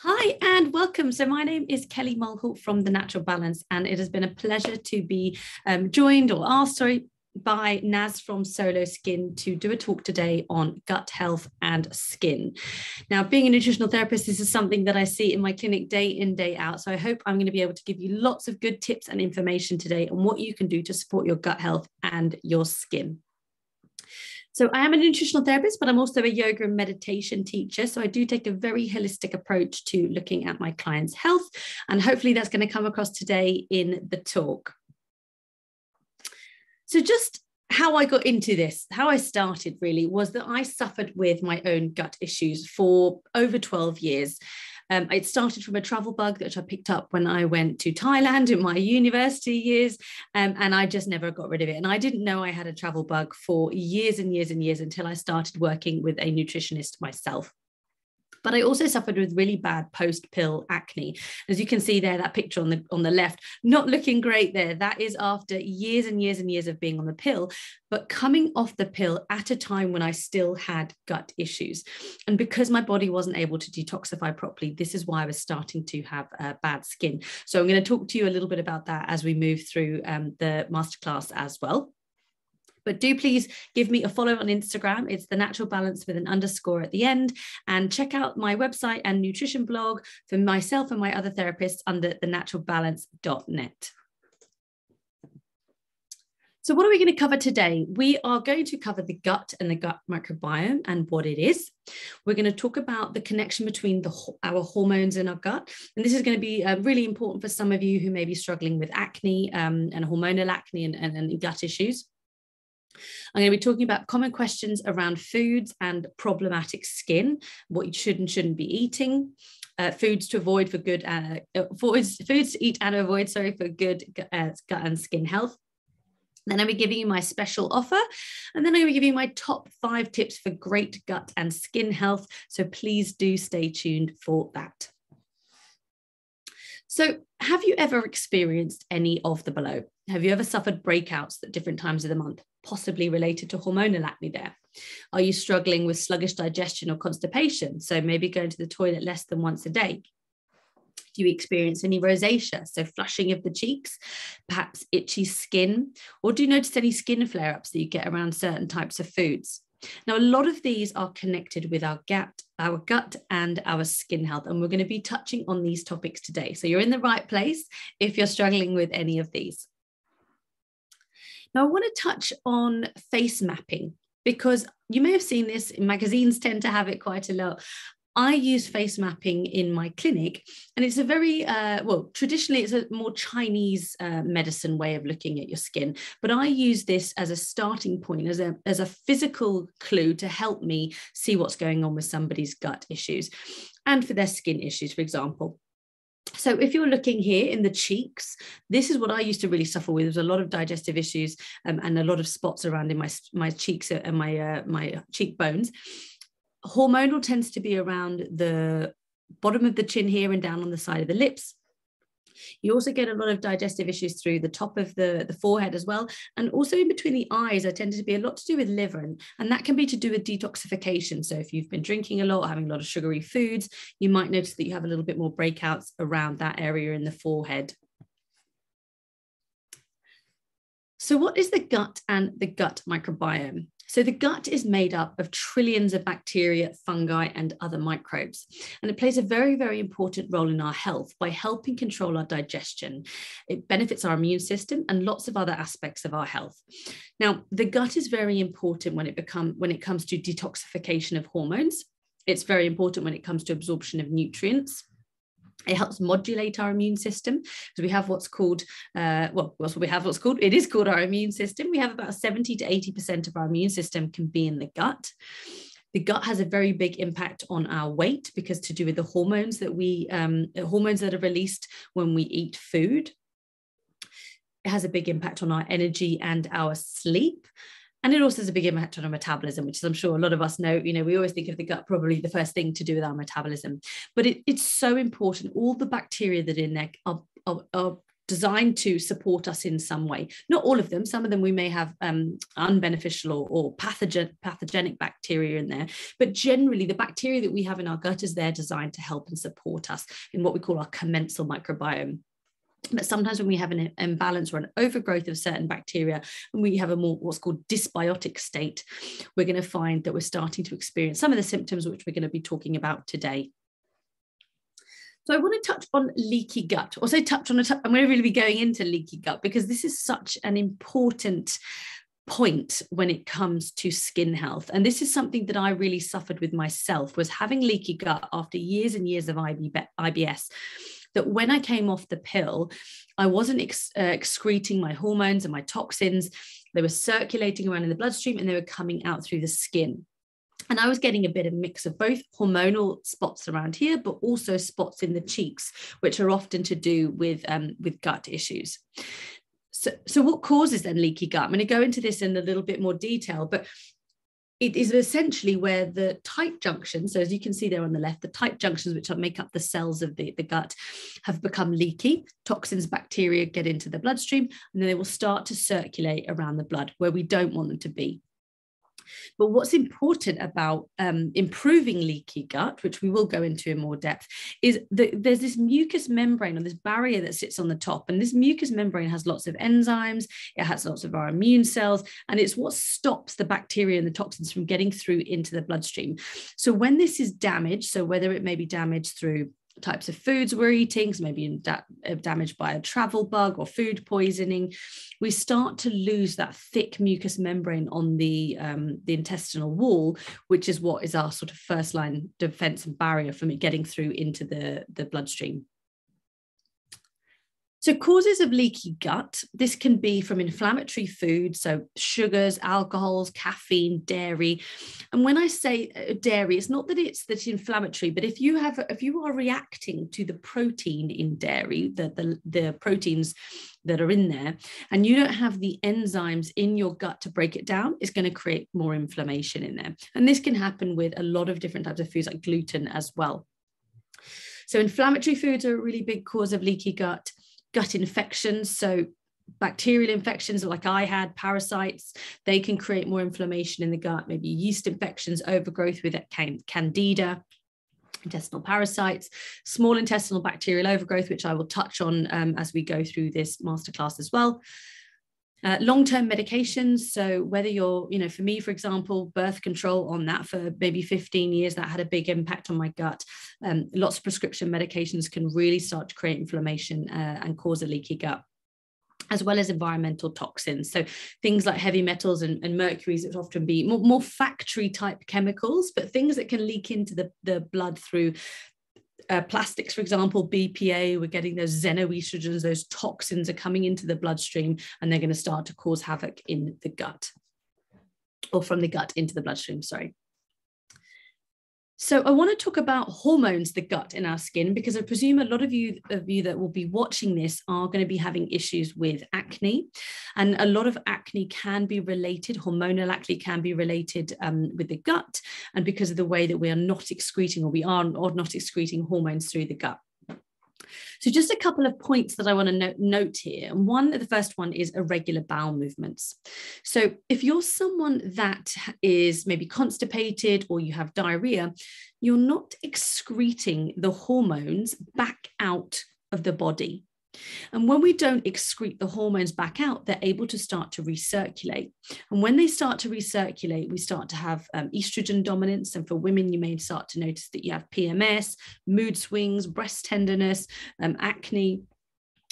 Hi and welcome. So, my name is Kelly Mulhall from The Natural Balance, and it has been a pleasure to be um, joined or asked, sorry, by Naz from Solo Skin to do a talk today on gut health and skin. Now, being a nutritional therapist, this is something that I see in my clinic day in, day out. So I hope I'm going to be able to give you lots of good tips and information today on what you can do to support your gut health and your skin. So I am a nutritional therapist, but I'm also a yoga and meditation teacher. So I do take a very holistic approach to looking at my clients' health. And hopefully that's going to come across today in the talk. So just how I got into this, how I started really was that I suffered with my own gut issues for over 12 years. Um, it started from a travel bug that I picked up when I went to Thailand in my university years, um, and I just never got rid of it. And I didn't know I had a travel bug for years and years and years until I started working with a nutritionist myself. But I also suffered with really bad post-pill acne. As you can see there, that picture on the on the left, not looking great there. That is after years and years and years of being on the pill, but coming off the pill at a time when I still had gut issues. And because my body wasn't able to detoxify properly, this is why I was starting to have uh, bad skin. So I'm going to talk to you a little bit about that as we move through um, the masterclass as well. But do please give me a follow on Instagram. It's the natural balance with an underscore at the end. And check out my website and nutrition blog for myself and my other therapists under thenaturalbalance.net. So, what are we going to cover today? We are going to cover the gut and the gut microbiome and what it is. We're going to talk about the connection between the, our hormones and our gut. And this is going to be uh, really important for some of you who may be struggling with acne um, and hormonal acne and, and, and gut issues. I'm going to be talking about common questions around foods and problematic skin, what you should and shouldn't be eating, uh, foods to avoid for good, uh, uh foods, foods to eat and avoid, sorry, for good uh, gut and skin health. Then I'll be giving you my special offer. And then I'm going to be giving you my top five tips for great gut and skin health. So please do stay tuned for that. So, have you ever experienced any of the below? Have you ever suffered breakouts at different times of the month, possibly related to hormonal acne there? Are you struggling with sluggish digestion or constipation? So, maybe going to the toilet less than once a day. Do you experience any rosacea, so flushing of the cheeks, perhaps itchy skin, or do you notice any skin flare ups that you get around certain types of foods? Now, a lot of these are connected with our gut, our gut and our skin health, and we're going to be touching on these topics today. So you're in the right place if you're struggling with any of these. Now, I want to touch on face mapping because you may have seen this magazines tend to have it quite a lot I use face mapping in my clinic, and it's a very uh, well. Traditionally, it's a more Chinese uh, medicine way of looking at your skin, but I use this as a starting point, as a as a physical clue to help me see what's going on with somebody's gut issues, and for their skin issues, for example. So if you're looking here in the cheeks, this is what I used to really suffer with. There's a lot of digestive issues um, and a lot of spots around in my my cheeks and my uh, my cheekbones hormonal tends to be around the bottom of the chin here and down on the side of the lips. You also get a lot of digestive issues through the top of the, the forehead as well. And also in between the eyes, I tend to be a lot to do with liver. And, and that can be to do with detoxification. So if you've been drinking a lot, having a lot of sugary foods, you might notice that you have a little bit more breakouts around that area in the forehead. So, what is the gut and the gut microbiome? So, the gut is made up of trillions of bacteria, fungi, and other microbes. And it plays a very, very important role in our health by helping control our digestion. It benefits our immune system and lots of other aspects of our health. Now, the gut is very important when it become when it comes to detoxification of hormones. It's very important when it comes to absorption of nutrients it helps modulate our immune system. Because we have what's called uh, well what we have what's called it is called our immune system. We have about 70 to 80 percent of our immune system can be in the gut. The gut has a very big impact on our weight because to do with the hormones that we um, hormones that are released when we eat food it has a big impact on our energy and our sleep and it also has a big impact on our metabolism which is i'm sure a lot of us know you know we always think of the gut probably the first thing to do with our metabolism but it, it's so important all the bacteria that in there are, are, are designed to support us in some way. Not all of them, some of them we may have um, unbeneficial or, or pathogen, pathogenic bacteria in there, but generally the bacteria that we have in our gut is there designed to help and support us in what we call our commensal microbiome. But sometimes when we have an imbalance or an overgrowth of certain bacteria, and we have a more what's called dysbiotic state, we're going to find that we're starting to experience some of the symptoms which we're going to be talking about today. So I want to touch on leaky gut. Also touch on a. am going to really be going into leaky gut because this is such an important point when it comes to skin health and this is something that i really suffered with myself was having leaky gut after years and years of ibs that when I came off the pill, I wasn't ex- uh, excreting my hormones and my toxins. They were circulating around in the bloodstream and they were coming out through the skin. And I was getting a bit of mix of both hormonal spots around here, but also spots in the cheeks, which are often to do with, um, with gut issues. So, so what causes then leaky gut? I'm going to go into this in a little bit more detail, but it is essentially where the tight junctions, so as you can see there on the left, the tight junctions which make up the cells of the, the gut have become leaky. Toxins, bacteria get into the bloodstream, and then they will start to circulate around the blood where we don't want them to be. But what's important about um, improving leaky gut, which we will go into in more depth, is that there's this mucous membrane or this barrier that sits on the top. And this mucous membrane has lots of enzymes, it has lots of our immune cells, and it's what stops the bacteria and the toxins from getting through into the bloodstream. So when this is damaged, so whether it may be damaged through types of foods we're eating, so maybe da- uh, damaged by a travel bug or food poisoning, we start to lose that thick mucous membrane on the um, the intestinal wall, which is what is our sort of first line defense and barrier from it getting through into the, the bloodstream. So, causes of leaky gut, this can be from inflammatory foods, so sugars, alcohols, caffeine, dairy. And when I say uh, dairy, it's not that it's that inflammatory, but if you have if you are reacting to the protein in dairy, the, the, the proteins that are in there, and you don't have the enzymes in your gut to break it down, it's going to create more inflammation in there. And this can happen with a lot of different types of foods like gluten as well. So inflammatory foods are a really big cause of leaky gut gut infections. So bacterial infections like I had, parasites, they can create more inflammation in the gut, maybe yeast infections, overgrowth with candida, intestinal parasites, small intestinal bacterial overgrowth, which I will touch on um, as we go through this masterclass as well. Uh, long-term medications so whether you're you know for me for example birth control on that for maybe 15 years that had a big impact on my gut um, lots of prescription medications can really start to create inflammation uh, and cause a leaky gut as well as environmental toxins. So things like heavy metals and, and mercuries, often be more, more, factory type chemicals, but things that can leak into the, the blood through uh, plastics, for example, BPA, we're getting those xenoestrogens, those toxins are coming into the bloodstream and they're going to start to cause havoc in the gut or from the gut into the bloodstream, sorry. So I want to talk about hormones, the gut in our skin, because I presume a lot of you of you that will be watching this are going to be having issues with acne, and a lot of acne can be related. Hormonal acne can be related um, with the gut, and because of the way that we are not excreting or we are or not excreting hormones through the gut. So just a couple of points that I want to note, note here. And one, the first one is irregular bowel movements. So if you're someone that is maybe constipated or you have diarrhea, you're not excreting the hormones back out of the body. And when we don't excrete the hormones back out, they're able to start to recirculate. And when they start to recirculate, we start to have um, estrogen dominance. And for women, you may start to notice that you have PMS, mood swings, breast tenderness, um, acne,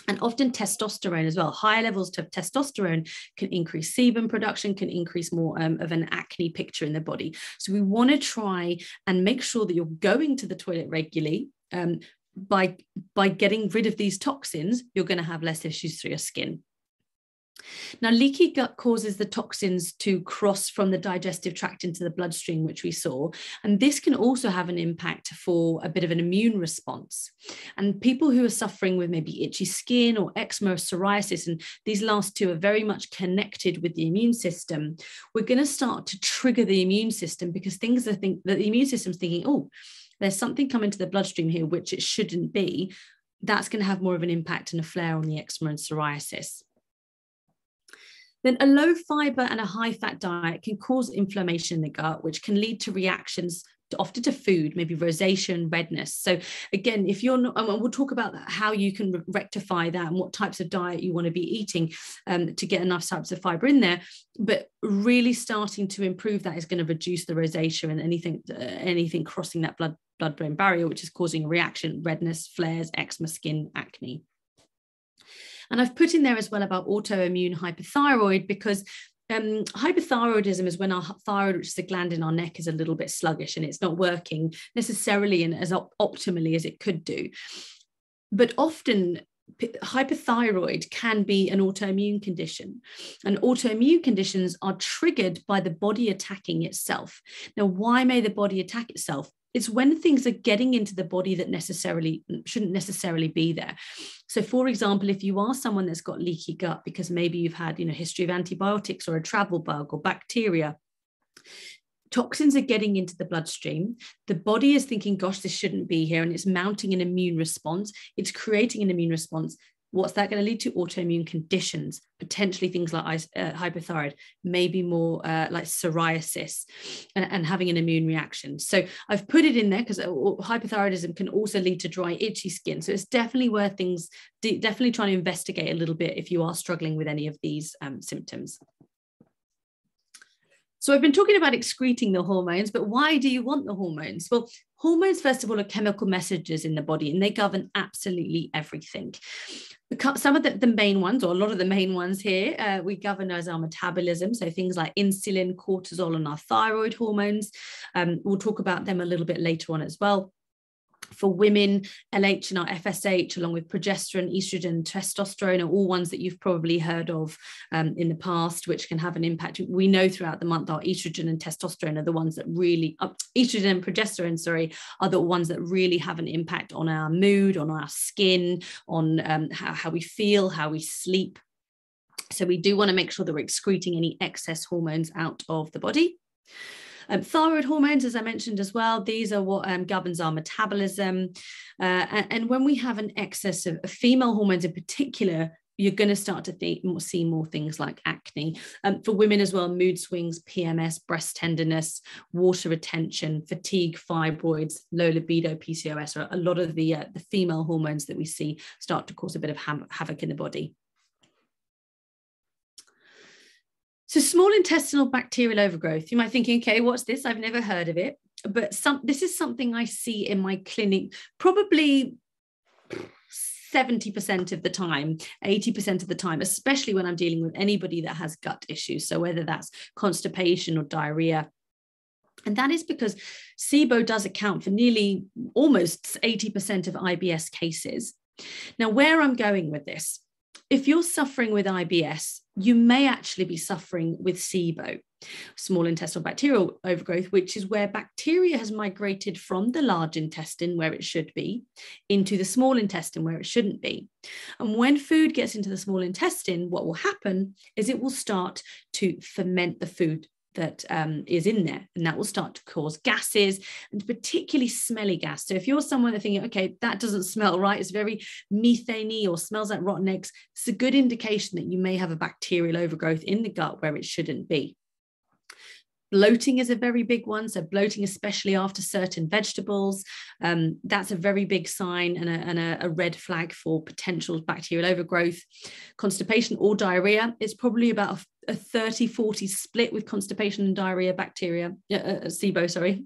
and often testosterone as well. Higher levels of testosterone can increase sebum production, can increase more um, of an acne picture in the body. So we want to try and make sure that you're going to the toilet regularly. Um, by by getting rid of these toxins you're going to have less issues through your skin. Now leaky gut causes the toxins to cross from the digestive tract into the bloodstream which we saw and this can also have an impact for a bit of an immune response. And people who are suffering with maybe itchy skin or eczema or psoriasis and these last two are very much connected with the immune system we're going to start to trigger the immune system because things are think that the immune system's thinking oh there's something coming to the bloodstream here which it shouldn't be that's going to have more of an impact and a flare on the eczema and psoriasis. Then a low fiber and a high fat diet can cause inflammation in the gut, which can lead to reactions often to food, maybe rosacea and redness. So again, if you're not, and we'll talk about how you can rectify that and what types of diet you want to be eating um, to get enough types of fiber in there. But really starting to improve that is going to reduce the rosacea and anything, uh, anything crossing that blood blood-brain barrier, which is causing a reaction, redness, flares, eczema, skin, acne. And I've put in there as well about autoimmune hypothyroid because um, hypothyroidism is when our thyroid, which is a gland in our neck, is a little bit sluggish and it's not working necessarily and as op- optimally as it could do. But often hypothyroid can be an autoimmune condition. And autoimmune conditions are triggered by the body attacking itself. Now why may the body attack itself it's when things are getting into the body that necessarily shouldn't necessarily be there. So for example if you are someone that's got leaky gut because maybe you've had you know history of antibiotics or a travel bug or bacteria toxins are getting into the bloodstream. The body is thinking gosh this shouldn't be here and it's mounting an immune response. It's creating an immune response What's that going to lead to? Autoimmune conditions, potentially things like uh, hypothyroid, maybe more uh, like psoriasis, and, and, having an immune reaction. So I've put it in there because uh, hypothyroidism can also lead to dry, itchy skin. So it's definitely worth things, definitely trying to investigate a little bit if you are struggling with any of these um, symptoms. So I've been talking about excreting the hormones, but why do you want the hormones? Well, hormones, first of all, are chemical messages in the body and they govern absolutely everything. Some of the, the main ones, or a lot of the main ones here, uh, we govern as our metabolism. So things like insulin, cortisol, and our thyroid hormones. Um, we'll talk about them a little bit later on as well for women, LH and our FSH, along with progesterone, estrogen, testosterone, are all ones that you've probably heard of um, in the past, which can have an impact. We know throughout the month our estrogen and testosterone are the ones that really, uh, estrogen and progesterone, sorry, are the ones that really have an impact on our mood, on our skin, on um, how, how we feel, how we sleep. So we do want to make sure that we're excreting any excess hormones out of the body. Um, thyroid hormones, as I mentioned as well, these are what um, governs our metabolism. Uh, and, and, when we have an excess of, female hormones in particular, you're going to start to see more things like acne. Um, for women as well, mood swings, PMS, breast tenderness, water retention, fatigue, fibroids, low libido, PCOS, or a lot of the, uh, the female hormones that we see start to cause a bit of havoc in the body. So small intestinal bacterial overgrowth. You might think, okay, what's this? I've never heard of it. But some this is something I see in my clinic probably 70% of the time, 80% of the time, especially when I'm dealing with anybody that has gut issues. So whether that's constipation or diarrhea. And that is because SIBO does account for nearly almost 80% of IBS cases. Now, where I'm going with this if you're suffering with IBS, you may actually be suffering with SIBO, small intestinal bacterial overgrowth, which is where bacteria has migrated from the large intestine, where it should be, into the small intestine, where it shouldn't be. And when food gets into the small intestine, what will happen is it will start to ferment the food that um, is in there, and that will start to cause gases and particularly smelly gas. So if you're someone that thinking, okay, that doesn't smell right, it's very methane or smells like rotten eggs, it's a good indication that you may have a bacterial overgrowth in the gut where it shouldn't be. Bloating is a very big one. So, bloating, especially after certain vegetables, um, that's a very big sign and, a, and a, a, red flag for potential bacterial overgrowth. Constipation or diarrhea is probably about a a 30 40 split with constipation and diarrhea bacteria uh, uh, SIBO sorry.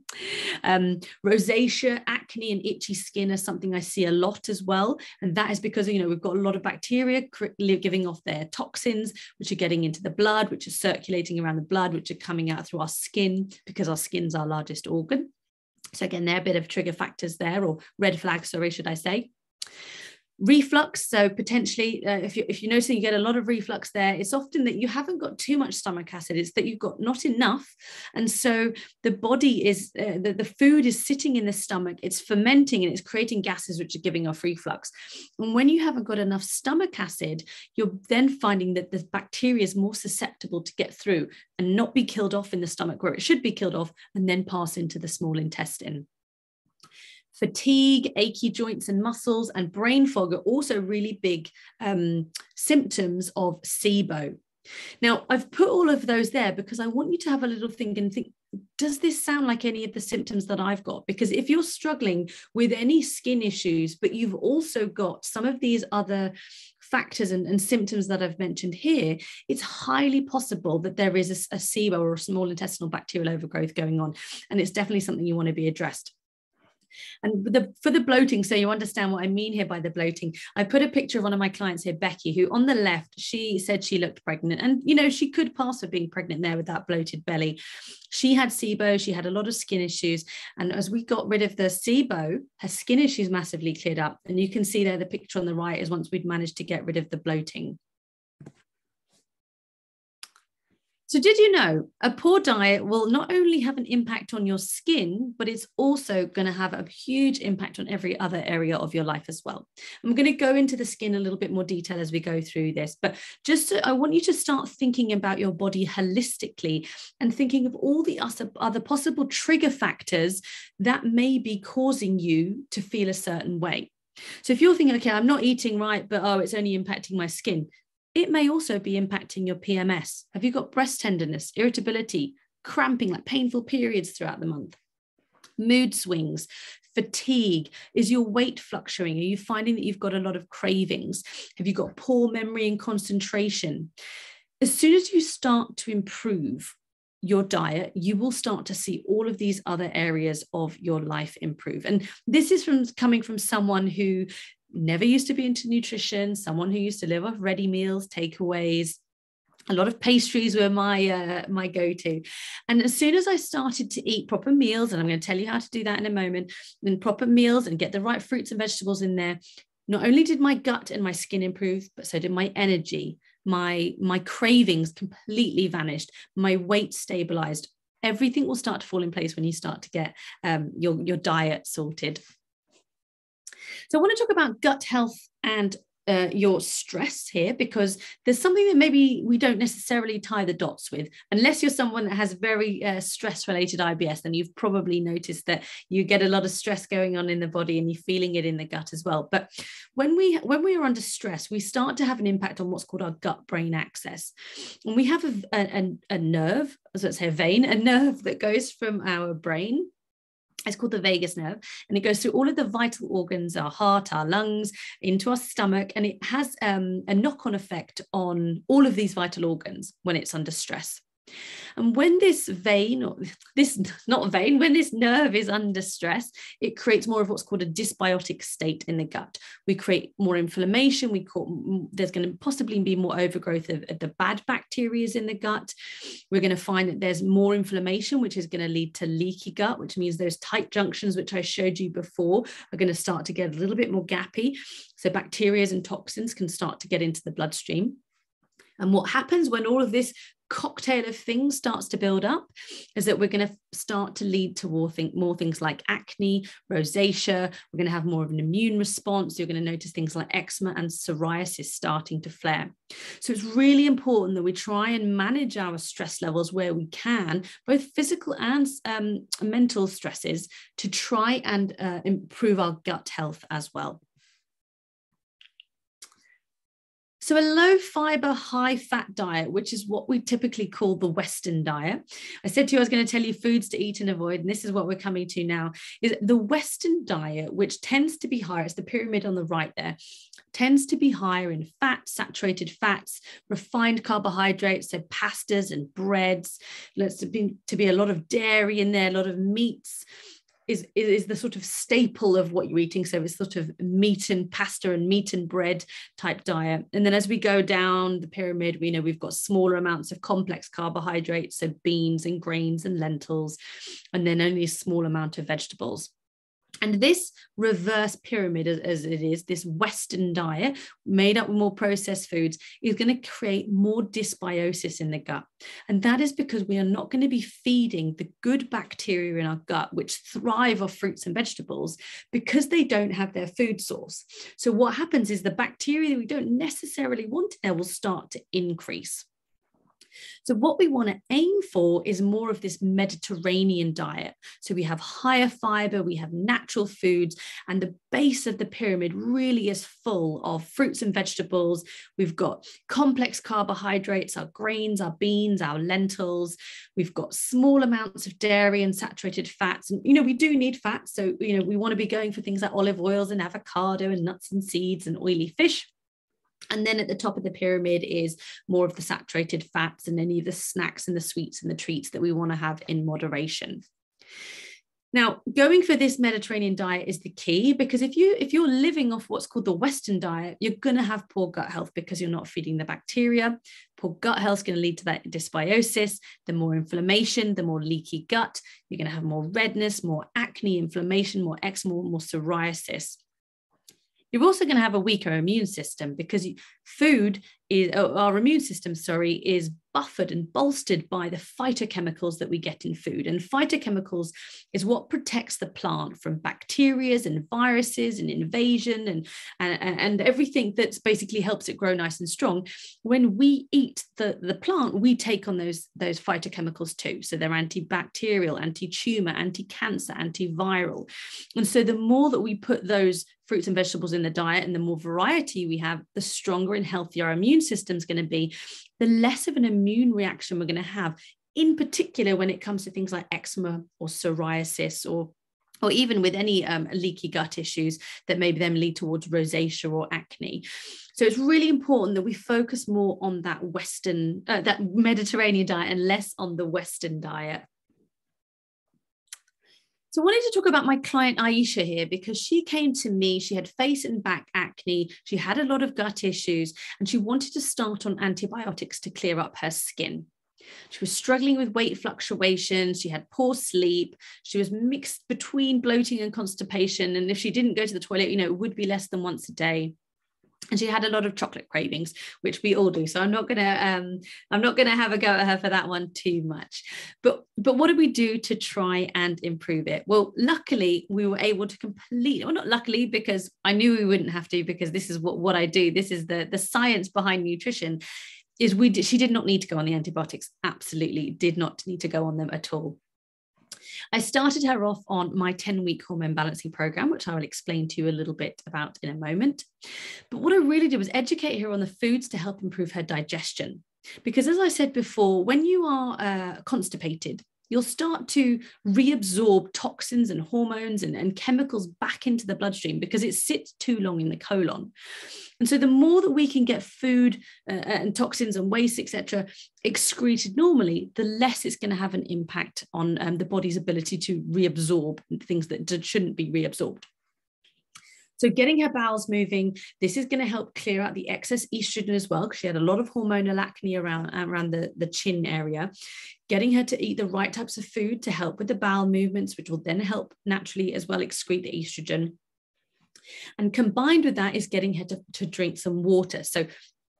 Um, rosacea acne and itchy skin are something I see a lot as well. And that is because you know we've got a lot of bacteria giving off their toxins which are getting into the blood which are circulating around the blood which are coming out through our skin because our skin's our largest organ. So again they're a bit of trigger factors there or red flags sorry should I say reflux. So potentially uh, if, you, if you're noticing you get a lot of reflux there it's often that you haven't got too much stomach acid. It's that you've got not enough. And so the body is uh, the, the food is sitting in the stomach. It's fermenting and it's creating gases which are giving off reflux. And when you haven't got enough stomach acid you're then finding that the bacteria is more susceptible to get through and not be killed off in the stomach where it should be killed off and then pass into the small intestine Fatigue, achy joints and muscles, and brain fog are also really big um, symptoms of SIBO. Now, I've put all of those there because I want you to have a little think and think does this sound like any of the symptoms that I've got? Because if you're struggling with any skin issues, but you've also got some of these other factors and, and symptoms that I've mentioned here, it's highly possible that there is a, a SIBO or a small intestinal bacterial overgrowth going on. And it's definitely something you want to be addressed. And the, for the bloating, so you understand what I mean here by the bloating, I put a picture of one of my clients here, Becky, who on the left, she said she looked pregnant. And, you know, she could pass for being pregnant there with that bloated belly. She had SIBO, she had a lot of skin issues. And as we got rid of the SIBO, her skin issues massively cleared up. And you can see there the picture on the right is once we'd managed to get rid of the bloating. So, did you know a poor diet will not only have an impact on your skin, but it's also going to have a huge impact on every other area of your life as well? I'm going to go into the skin a little bit more detail as we go through this, but just to, I want you to start thinking about your body holistically and thinking of all the other possible trigger factors that may be causing you to feel a certain way. So if you're thinking, okay, I'm not eating right, but oh, it's only impacting my skin, it may also be impacting your PMS. Have you got breast tenderness, irritability, cramping, like painful periods throughout the month? Mood swings, fatigue? Is your weight fluctuating? Are you finding that you've got a lot of cravings? Have you got poor memory and concentration? As soon as you start to improve your diet, you will start to see all of these other areas of your life improve. And this is from coming from someone who never used to be into nutrition, someone who used to live off ready meals, takeaways. A lot of pastries were my uh, my go-to, and as soon as I started to eat proper meals, and I'm going to tell you how to do that in a moment, and proper meals and get the right fruits and vegetables in there, not only did my gut and my skin improve, but so did my energy, my my cravings completely vanished, my weight stabilized. Everything will start to fall in place when you start to get um, your your diet sorted. So I want to talk about gut health and uh, your stress here because there's something that maybe we don't necessarily tie the dots with. Unless you're someone that has very uh, stress related IBS then you've probably noticed that you get a lot of stress going on in the body and you're feeling it in the gut as well. But when we when we are under stress we start to have an impact on what's called our gut brain axis and we have a, a, a nerve as let's say a vein a nerve that goes from our brain it's called the vagus nerve, and it goes through all of the vital organs, our heart, our lungs, into our stomach, and it has um, a knock on effect on all of these vital organs when it's under stress. And when this vein, or this not vein, when this nerve is under stress, it creates more of what's called a dysbiotic state in the gut. We create more inflammation. We call, there's going to possibly be more overgrowth of, of the bad bacteria in the gut. We're going to find that there's more inflammation, which is going to lead to leaky gut, which means those tight junctions, which I showed you before, are going to start to get a little bit more gappy. So bacteria and toxins can start to get into the bloodstream. And what happens when all of this cocktail of things starts to build up is that we're going to start to lead to more, think, more things like acne, rosacea. We're going to have more of an immune response. You're going to notice things like eczema and psoriasis starting to flare. So it's really important that we try and manage our stress levels where we can, both physical and um, mental stresses, to try and uh, improve our gut health as well. So, a low fiber, high fat diet, which is what we typically call the Western diet. I said to you I was going to tell you foods to eat and avoid, and this is what we're coming to now is the Western diet, which tends to be higher, it's the pyramid on the right there, tends to be higher in fat, saturated fats, refined carbohydrates, so pastas and breads. Let's be, to be a lot of dairy in there, a lot of meats is, is the sort of staple of what you're eating. So it's sort of meat and pasta and meat and bread type diet. And then as we go down the pyramid, we know we've got smaller amounts of complex carbohydrates, so beans and grains and lentils, and then only a small amount of vegetables. And this reverse pyramid, as, it is, this Western diet made up with more processed foods, is going to create more dysbiosis in the gut. And that is because we are not going to be feeding the good bacteria in our gut, which thrive off fruits and vegetables, because they don't have their food source. So, what happens is the bacteria that we don't necessarily want there will start to increase. So, what we want to aim for is more of this Mediterranean diet. So, we have higher fiber, we have natural foods, and the base of the pyramid really is full of fruits and vegetables. We've got complex carbohydrates, our grains, our beans, our lentils. We've got small amounts of dairy and saturated fats. And, you know, we do need fats. So, you know, we want to be going for things like olive oils and avocado and nuts and seeds and oily fish. And then at the top of the pyramid is more of the saturated fats and any of the snacks and the sweets and the treats that we want to have in moderation. Now, going for this Mediterranean diet is the key because if you if you're living off what's called the Western diet, you're going to have poor gut health because you're not feeding the bacteria. Poor gut health is going to lead to that dysbiosis. The more inflammation, the more leaky gut. You're going to have more redness, more acne, inflammation, more eczema, more psoriasis you're also going to have a weaker immune system because food is our immune system sorry is buffered and bolstered by the phytochemicals that we get in food. And phytochemicals is what protects the plant from bacteria and viruses and invasion and, and and everything that's basically helps it grow nice and strong. When we eat the the plant we take on those those phytochemicals too. So they're antibacterial anti-tumor anti-cancer antiviral. And so the more that we put those fruits and vegetables in the diet and the more variety we have the stronger and healthier our immune system is going to be the less of an immune reaction we're going to have in particular when it comes to things like eczema or psoriasis or or even with any um, leaky gut issues that maybe then lead towards rosacea or acne. So it's really important that we focus more on that Western, uh, that Mediterranean diet and less on the Western diet. So I wanted to talk about my client Aisha here because she came to me. She had face and back acne. She had a lot of gut issues and she wanted to start on antibiotics to clear up her skin. She was struggling with weight fluctuations. She had poor sleep. She was mixed between bloating and constipation. And if she didn't go to the toilet, you know, it would be less than once a day and she had a lot of chocolate cravings which we all do. So i'm not gonna um i'm not gonna have a go at her for that one too much. But but what did we do to try and improve it? Well luckily we were able to complete well not luckily because i knew we wouldn't have to because this is what what i do. This is the the science behind nutrition is we did, she did not need to go on the antibiotics. Absolutely did not need to go on them at all I started her off on my 10 week hormone balancing program, which I will explain to you a little bit about in a moment. But what I really did was educate her on the foods to help improve her digestion. Because as I said before, when you are uh, constipated, you'll start to reabsorb toxins and hormones and, and chemicals back into the bloodstream because it sits too long in the colon. And so the more that we can get food uh, and toxins and waste, etc., excreted normally, the less it's going to have an impact on um, the body's ability to reabsorb things that shouldn't be reabsorbed. So getting her bowels moving, this is going to help clear out the excess estrogen as well, because she had a lot of hormonal acne around, around the, the chin area. Getting her to eat the right types of food to help with the bowel movements, which will then help naturally as well excrete the estrogen. And combined with that is getting her to, to drink some water. So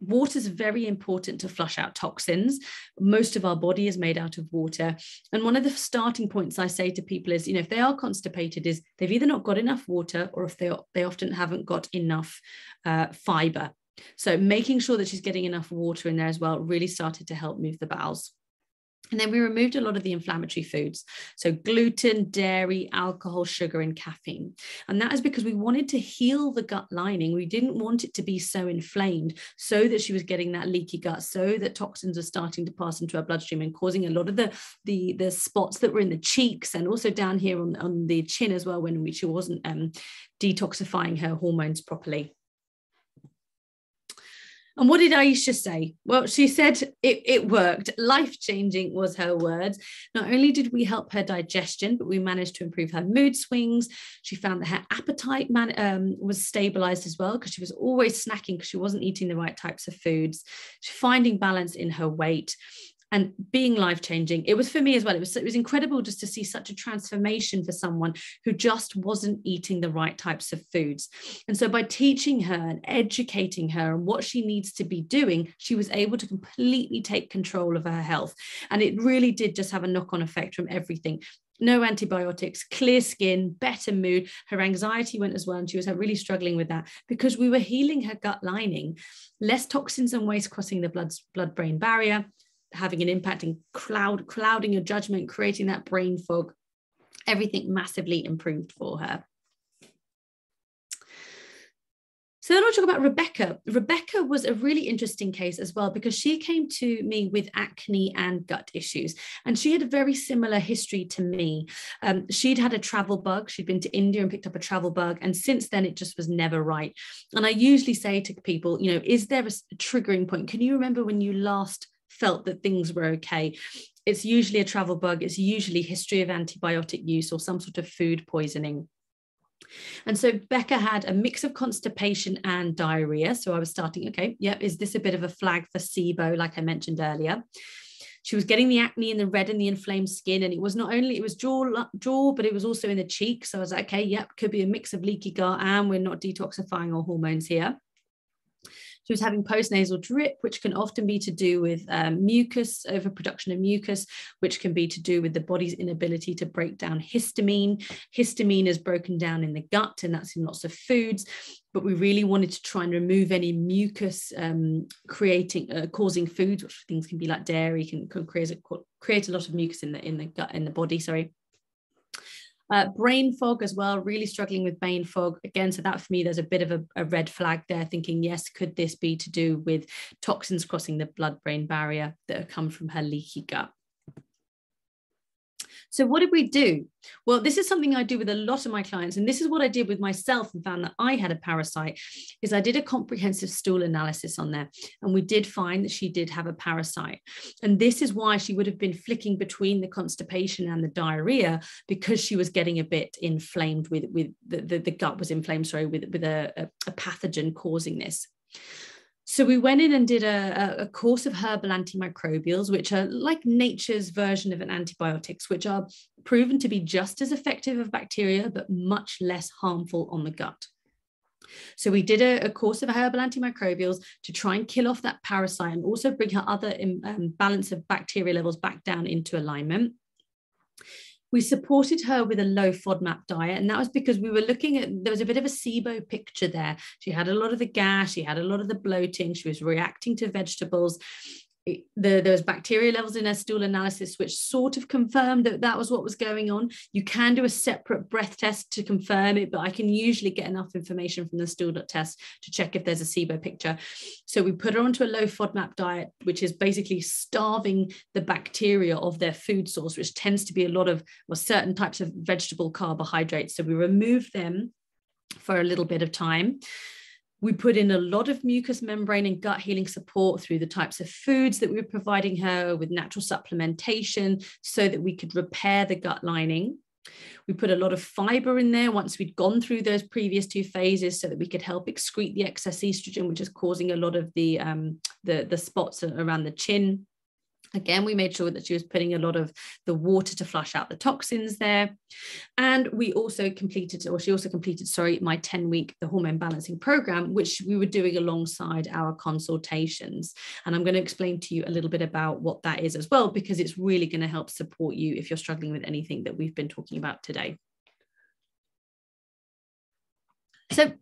water is very important to flush out toxins. Most of our body is made out of water. And one of the starting points i say to people is you know if they are constipated is they've either not got enough water or if they they often haven't got enough uh, fiber. So making sure that she's getting enough water in there as well really started to help move the bowels and then we removed a lot of the inflammatory foods. So, gluten, dairy, alcohol, sugar, and caffeine. And that is because we wanted to heal the gut lining. We didn't want it to be so inflamed so that she was getting that leaky gut, so that toxins are starting to pass into her bloodstream and causing a lot of the, the, the spots that were in the cheeks and also down here on, on the chin as well when she wasn't um, detoxifying her hormones properly. And what did Aisha say? Well, she said it, it worked. Life changing was her words. Not only did we help her digestion, but we managed to improve her mood swings. She found that her appetite man, um, was stabilized as well because she was always snacking because she wasn't eating the right types of foods. She's finding balance in her weight and being life changing it was for me as well. It was it was incredible just to see such a transformation for someone who just wasn't eating the right types of foods. And so by teaching her and educating her and what she needs to be doing she was able to completely take control of her health. And it really did just have a knock on effect from everything. No antibiotics, clear skin, better mood. Her anxiety went as well, and she was really struggling with that because we were healing her gut lining, less toxins and waste crossing the blood blood brain barrier, having an impact and cloud clouding your judgment, creating that brain fog. Everything massively improved for her. So then I'll talk about Rebecca. Rebecca was a really interesting case as well because she came to me with acne and gut issues. And she had a very similar history to me. Um, she'd had a travel bug. She'd been to India and picked up a travel bug. And since then, it just was never right. And I usually say to people, you know, is there a triggering point? Can you remember when you last felt that things were okay? It's usually a travel bug. It's usually history of antibiotic use or some sort of food poisoning. And so Becca had a mix of constipation and diarrhea. So I was starting, okay, yep, is this a bit of a flag for SIBO, like I mentioned earlier? She was getting the acne and the red and the inflamed skin. And it was not only, it was jaw, jaw, but it was also in the cheeks. So I was like, okay, yep, could be a mix of leaky gut and we're not detoxifying our hormones here. She was having postnasal drip, which can often be to do with um, mucus, overproduction of mucus, which can be to do with the body's inability to break down histamine. Histamine is broken down in the gut, and that's in lots of foods. But we really wanted to try and remove any mucus um, creating, uh, causing foods, which things can be like dairy, can, can create, a, create a lot of mucus in the in the gut in the body. Sorry. Uh, brain fog as well, really struggling with brain fog. Again, so that for me, there's a bit of a, a red flag there, thinking, yes, could this be to do with toxins crossing the blood brain barrier that have come from her leaky gut? So what did we do? Well, this is something I do with a lot of my clients, and this is what I did with myself and found that I had a parasite. Is I did a comprehensive stool analysis on there, and we did find that she did have a parasite, and this is why she would have been flicking between the constipation and the diarrhea because she was getting a bit inflamed with with the, the, the gut was inflamed, sorry, with with a, a, a pathogen causing this. So we went in and did a, a, course of herbal antimicrobials, which are like nature's version of an antibiotics, which are proven to be just as effective of bacteria, but much less harmful on the gut. So we did a, a course of herbal antimicrobials to try and kill off that parasite and also bring her other um, balance of bacteria levels back down into alignment we supported her with a low FODMAP diet. And that was because we were looking at, there was a bit of a SIBO picture there. She had a lot of the gas, she had a lot of the bloating, she was reacting to vegetables the, there was bacteria levels in her stool analysis, which sort of confirmed that that was what was going on. You can do a separate breath test to confirm it, but I can usually get enough information from the stool test to check if there's a SIBO picture. So we put her onto a low FODMAP diet, which is basically starving the bacteria of their food source, which tends to be a lot of well, certain types of vegetable carbohydrates. So we remove them for a little bit of time. We put in a lot of mucous membrane and gut healing support through the types of foods that we were providing her with natural supplementation so that we could repair the gut lining. We put a lot of fiber in there once we'd gone through those previous two phases so that we could help excrete the excess estrogen, which is causing a lot of the, um, the, the spots around the chin. Again, we made sure that she was putting a lot of the water to flush out the toxins there. And we also completed, or she also completed, sorry, my 10 week, the hormone balancing program, which we were doing alongside our consultations. And I'm going to explain to you a little bit about what that is as well, because it's really going to help support you if you're struggling with anything that we've been talking about today. So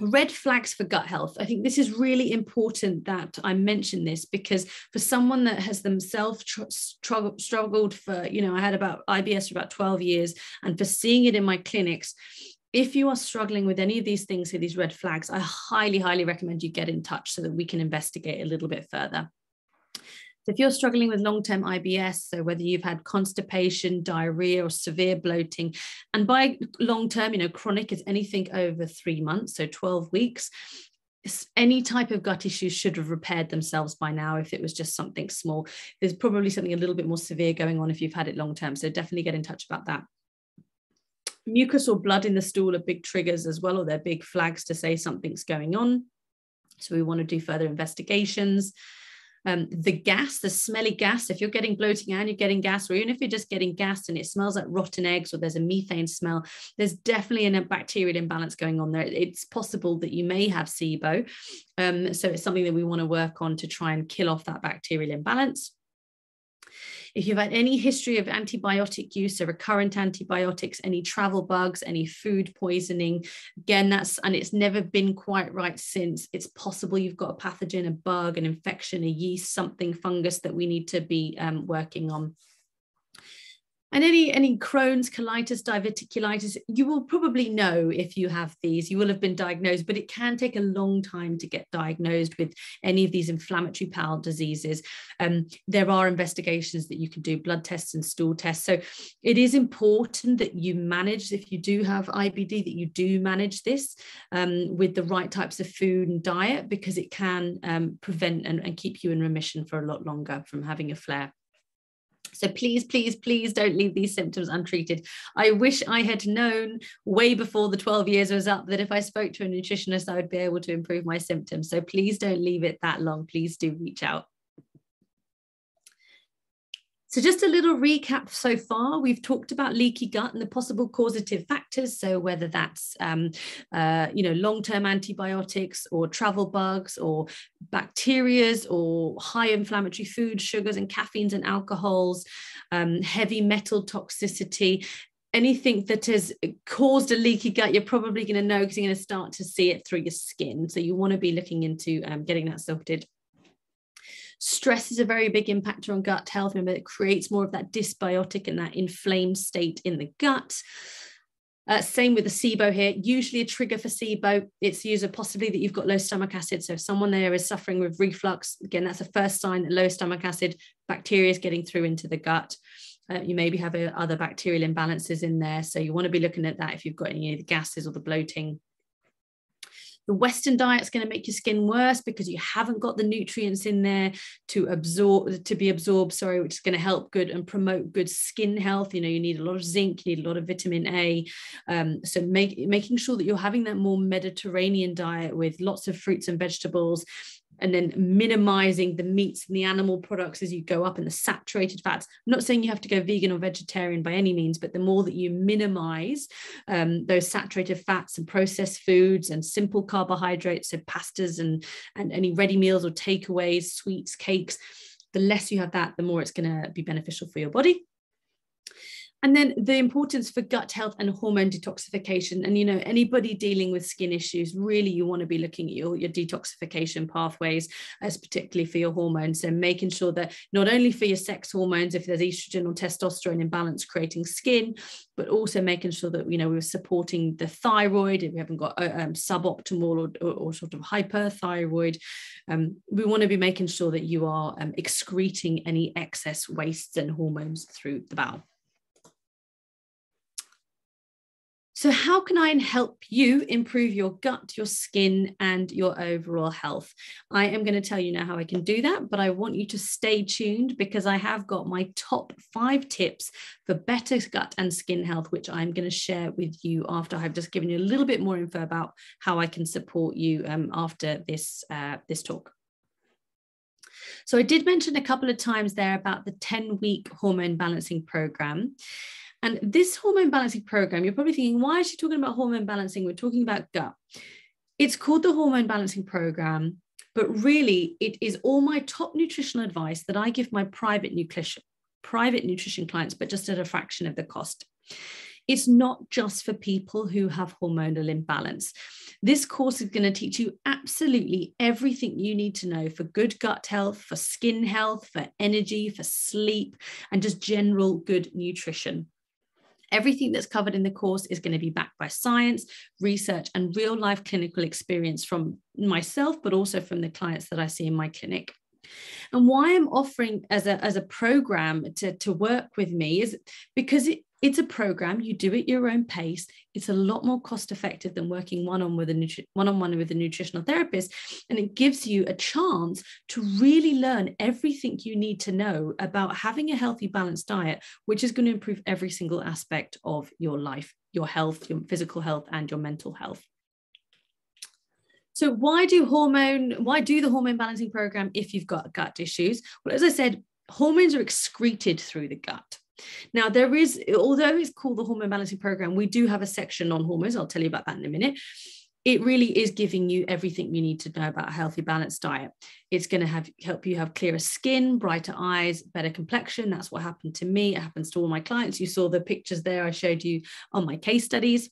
red flags for gut health. I think this is really important that i mention this because for someone that has themselves tr- tr- struggled for you know i had about ibs for about 12 years and for seeing it in my clinics if you are struggling with any of these things here these red flags i highly highly recommend you get in touch so that we can investigate a little bit further so if you're struggling with long-term IBS, so whether you've had constipation, diarrhea, or severe bloating, and by long-term, you know, chronic is anything over three months, so 12 weeks, any type of gut issues should have repaired themselves by now if it was just something small. There's probably something a little bit more severe going on if you've had it long term. So definitely get in touch about that. Mucus or blood in the stool are big triggers as well, or they're big flags to say something's going on. So we want to do further investigations um, the gas, the smelly gas, if you're getting bloating and you're getting gas, or even if you're just getting gas and it smells like rotten eggs or there's a methane smell, there's definitely a bacterial imbalance going on there. It's possible that you may have SIBO. Um, so it's something that we want to work on to try and kill off that bacterial imbalance. If you've had any history of antibiotic use, so recurrent antibiotics, any travel bugs, any food poisoning, again, that's and it's never been quite right since. It's possible you've got a pathogen, a bug, an infection, a yeast, something fungus that we need to be um, working on. And any, any Crohn's, colitis, diverticulitis, you will probably know if you have these, you will have been diagnosed, but it can take a long time to get diagnosed with any of these inflammatory bowel diseases. Um, there are investigations that you can do, blood tests and stool tests. So it is important that you manage, if you do have IBD, that you do manage this um, with the right types of food and diet, because it can um, prevent and, and keep you in remission for a lot longer from having a flare. So please, please, please don't leave these symptoms untreated. I wish I had known way before the 12 years was up that if I spoke to a nutritionist, I would be able to improve my symptoms. So please don't leave it that long. Please do reach out. So just a little recap so far, we've talked about leaky gut and the possible causative factors. So whether that's, um, uh, you know, long-term antibiotics or travel bugs or bacterias or high inflammatory foods, sugars and caffeines and alcohols, um, heavy metal toxicity, anything that has caused a leaky gut, you're probably going to know because you're going to start to see it through your skin. So you want to be looking into um, getting that sorted. Stress is a very big impactor on gut health. Remember, it creates more of that dysbiotic and that inflamed state in the gut. Uh, same with the SIBO here. Usually a trigger for SIBO, it's usually possibly that you've got low stomach acid. So if someone there is suffering with reflux, again, that's a first sign that low stomach acid bacteria is getting through into the gut. Uh, you maybe have a, other bacterial imbalances in there. So you want to be looking at that if you've got any of the gases or the bloating the Western diet's going to make your skin worse because you haven't got the nutrients in there to absorb to be absorbed, sorry, which is going to help good and promote good skin health. You know, you need a lot of zinc, you need a lot of vitamin A. Um, so make, making sure that you're having that more Mediterranean diet with lots of fruits and vegetables and then minimizing the meats and the animal products as you go up and the saturated fats. I'm not saying you have to go vegan or vegetarian by any means, but the more that you minimize um, those saturated fats and processed foods and simple carbohydrates, so pastas and, and any ready meals or takeaways, sweets, cakes, the less you have that, the more it's going to be beneficial for your body and then the importance for gut health and hormone detoxification. And you know anybody dealing with skin issues really you want to be looking at your, your detoxification pathways as particularly for your hormones. So making sure that not only for your sex hormones if there's estrogen or testosterone imbalance creating skin but also making sure that you know we're supporting the thyroid. If we haven't got uh, um, suboptimal or, or, or, sort of hyperthyroid um, we want to be making sure that you are um, excreting any excess wastes and hormones through the bowel So, how can I help you improve your gut, your skin, and your overall health? I am going to tell you now how I can do that, but I want you to stay tuned because I have got my top five tips for better gut and skin health, which I'm going to share with you after I've just given you a little bit more info about how I can support you um, after this, uh, this talk. So, I did mention a couple of times there about the 10 week hormone balancing program. And this hormone balancing program, you're probably thinking, why is she talking about hormone balancing? We're talking about gut. It's called the hormone balancing program, but really it is all my top nutritional advice that I give my private nutrition, private nutrition clients, but just at a fraction of the cost. It's not just for people who have hormonal imbalance. This course is going to teach you absolutely everything you need to know for good gut health, for skin health, for energy, for sleep, and just general good nutrition. Everything that's covered in the course is going to be backed by science, research, and real life clinical experience from myself, but also from the clients that I see in my clinic. And why I'm offering as a, as a program to, to work with me is because it, it's a program you do at your own pace it's a lot more cost effective than working one-on with a nutri- one-on-one with a nutritional therapist and it gives you a chance to really learn everything you need to know about having a healthy balanced diet which is going to improve every single aspect of your life your health your physical health and your mental health so why do hormone why do the hormone balancing program if you've got gut issues? Well as i said hormones are excreted through the gut. Now, there is, although it's called the hormone balancing program, we do have a section on hormones. I'll tell you about that in a minute. it really is giving you everything you need to know about a healthy balanced diet. It's going to have help you have clearer skin brighter eyes better complexion. That's what happened to me. It happens to all my clients. You saw the pictures there i showed you on my case studies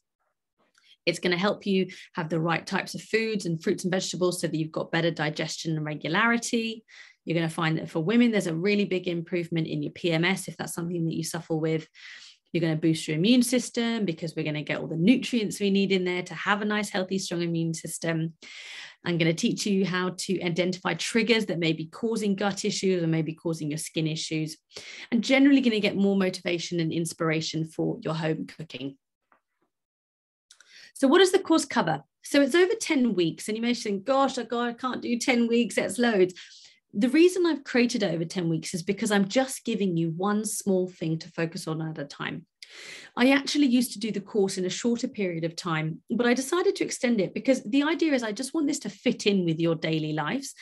it's going to help you have the right types of foods and fruits and vegetables so that you've got better digestion and regularity you're going to find that for women there's a really big improvement in your pms if that's something that you suffer with you're going to boost your immune system because we're going to get all the nutrients we need in there to have a nice, healthy, strong immune system. I'm going to teach you how to identify triggers that may be causing gut issues or maybe causing your skin issues, and generally going to get more motivation and inspiration for your home cooking. So, what does the course cover? So, it's over 10 weeks, and you may think, gosh, oh God, I can't do 10 weeks, that's loads the reason I've created it over 10 weeks is because I'm just giving you one small thing to focus on at a time. I actually used to do the course in a shorter period of time, but I decided to extend it because the idea is I just want this to fit in with your daily lives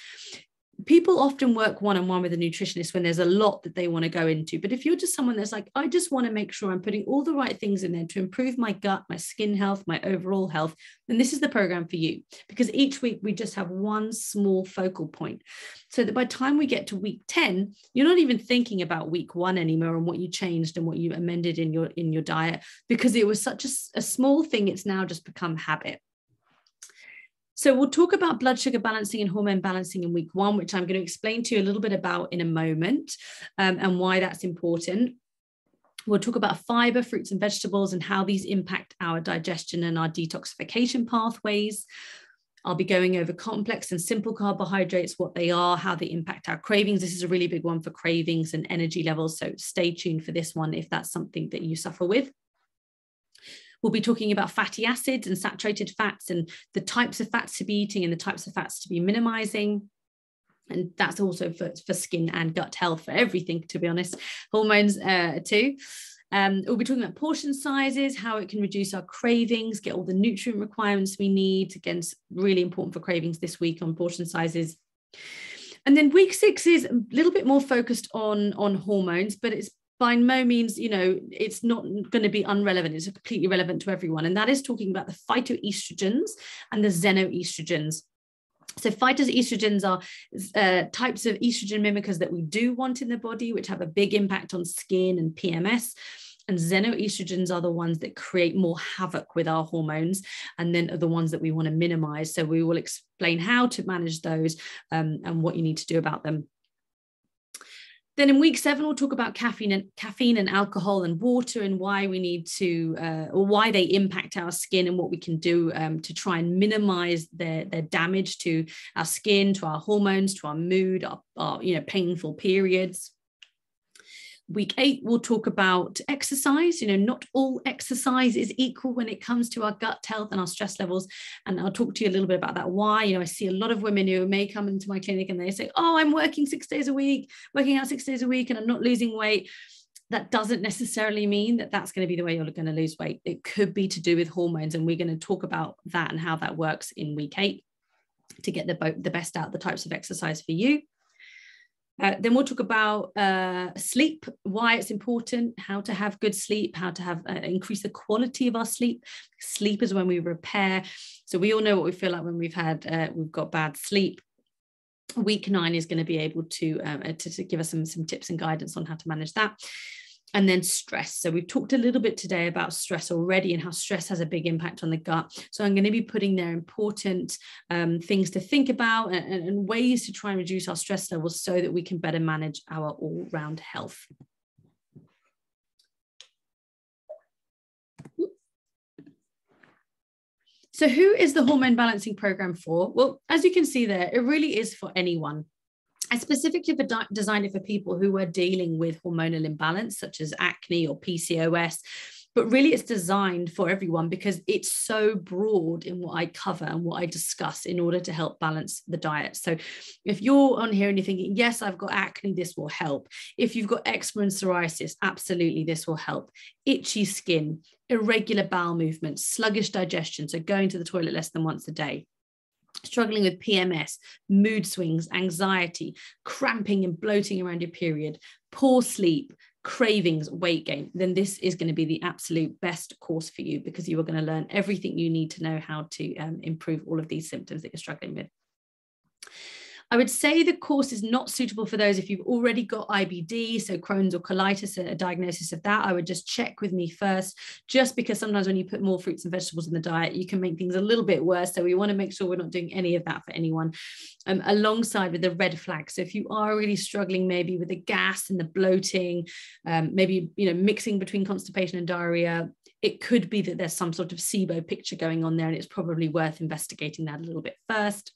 people often work one on one with a nutritionist when there's a lot that they want to go into. But if you're just someone that's like, I just want to make sure I'm putting all the right things in there to improve my gut, my skin health, my overall health, then this is the program for you. Because each week we just have one small focal point. So that by time we get to week 10, you're not even thinking about week one anymore and what you changed and what you amended in your in your diet because it was such a, a small thing, it's now just become habit. So we'll talk about blood sugar balancing and hormone balancing in week one, which I'm going to explain to you a little bit about in a moment um, and why that's important. We'll talk about fiber, fruits, and vegetables and how these impact our digestion and our detoxification pathways. I'll be going over complex and simple carbohydrates, what they are, how they impact our cravings. This is a really big one for cravings and energy levels. So stay tuned for this one if that's something that you suffer with. We'll be talking about fatty acids and saturated fats and the types of fats to be eating and the types of fats to be minimizing. And that's also for, for skin and gut health, for everything, to be honest, hormones uh, too. Um, we'll be talking about portion sizes, how it can reduce our cravings, get all the nutrient requirements we need. Again, really important for cravings this week on portion sizes. And then week six is a little bit more focused on, on hormones, but it's by no means, you know, it's not going to be unrelevant. It's completely relevant to everyone. And that is talking about the phytoestrogens and the xenoestrogens. So phytoestrogens are uh, types of estrogen mimickers that we do want in the body, which have a big impact on skin and PMS. And xenoestrogens are the ones that create more havoc with our hormones, and then are the ones that we want to minimize. So we will explain how to manage those um, and what you need to do about them. Then in week seven, we'll talk about caffeine and caffeine and alcohol and water and why we need to, uh, or why they impact our skin and what we can do um, to try and minimize their, their damage to our skin, to our hormones, to our mood, our, our you know painful periods. Week eight, we'll talk about exercise. You know, not all exercise is equal when it comes to our gut health and our stress levels. And I'll talk to you a little bit about that. Why, you know, I see a lot of women who may come into my clinic and they say, Oh, I'm working six days a week, working out six days a week, and I'm not losing weight that doesn't necessarily mean that that's going to be the way you're going to lose weight. It could be to do with hormones, and we're going to talk about that and how that works in week eight to get the, the best out the types of exercise for you. Uh, then we'll talk about uh, sleep, why it's important, how to have good sleep, how to have uh, increase the quality of our sleep. Sleep is when we repair. So we all know what we feel like when we've had uh, we've got bad sleep. Week nine is going to be able to, uh, to, to give us some some tips and guidance on how to manage that and then stress. So we've talked a little bit today about stress already and how stress has a big impact on the gut. So I'm going to be putting there important um, things to think about and, and ways to try and reduce our stress levels so that we can better manage our all-round health. So, who is the hormone balancing program for? Well, as you can see there, it really is for anyone. I specifically designed it for people who were dealing with hormonal imbalance, such as acne or PCOS. But really, it's designed for everyone because it's so broad in what I cover and what I discuss in order to help balance the diet. So, if you're on here and you're thinking, yes, I've got acne, this will help. If you've got eczema and psoriasis, absolutely, this will help. Itchy skin, irregular bowel movements, sluggish digestion, so going to the toilet less than once a day struggling with PMS, mood swings, anxiety, cramping and bloating around your period, poor sleep, cravings, weight gain, then this is going to be the absolute best course for you because you are going to learn everything you need to know how to um, improve all of these symptoms that you're struggling with. I would say the course is not suitable for those if you've already got IBD, so Crohn's or colitis, a diagnosis of that. I would just check with me first, just because sometimes when you put more fruits and vegetables in the diet, you can make things a little bit worse. So we want to make sure we're not doing any of that for anyone. Um, alongside with the red flag. So if you are really struggling maybe with the gas and the bloating, um, maybe you know mixing between constipation and diarrhea, it could be that there's some sort of SIBO picture going on there, and it's probably worth investigating that a little bit first.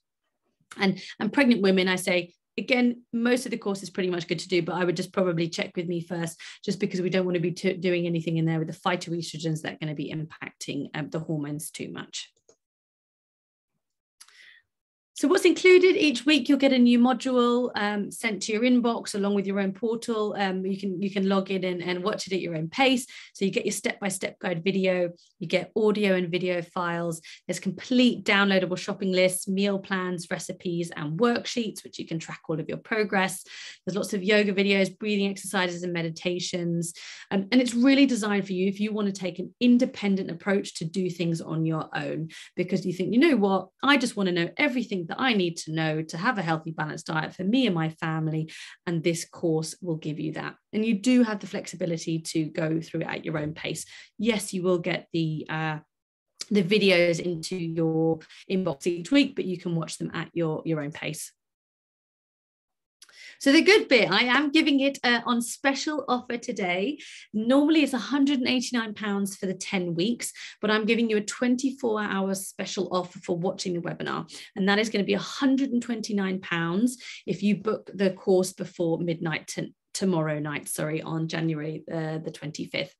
And, and pregnant women, I say, again, most of the course is pretty much good to do, but I would just probably check with me first, just because we don't want to be doing anything in there with the phytoestrogens that are going to be impacting um, the hormones too much. So what's included each week? You'll get a new module um, sent to your inbox along with your own portal. Um, you can you can log in and, and watch it at your own pace. So you get your step-by-step guide video, you get audio and video files. There's complete downloadable shopping lists, meal plans, recipes, and worksheets, which you can track all of your progress. There's lots of yoga videos, breathing exercises, and meditations. Um, and it's really designed for you if you want to take an independent approach to do things on your own, because you think, you know what, I just want to know everything that I need to know to have a healthy, balanced diet for me and my family. And this course will give you that. And you do have the flexibility to go through it at your own pace. Yes, you will get the uh, the videos into your inbox each week, but you can watch them at your, your own pace. So the good bit, I am giving it uh, on special offer today. Normally it's 189 pounds for the 10 weeks, but I'm giving you a 24 hour special offer for watching the webinar. And that is going to be 129 pounds if you book the course before midnight tomorrow night, sorry, on January uh, the 25th.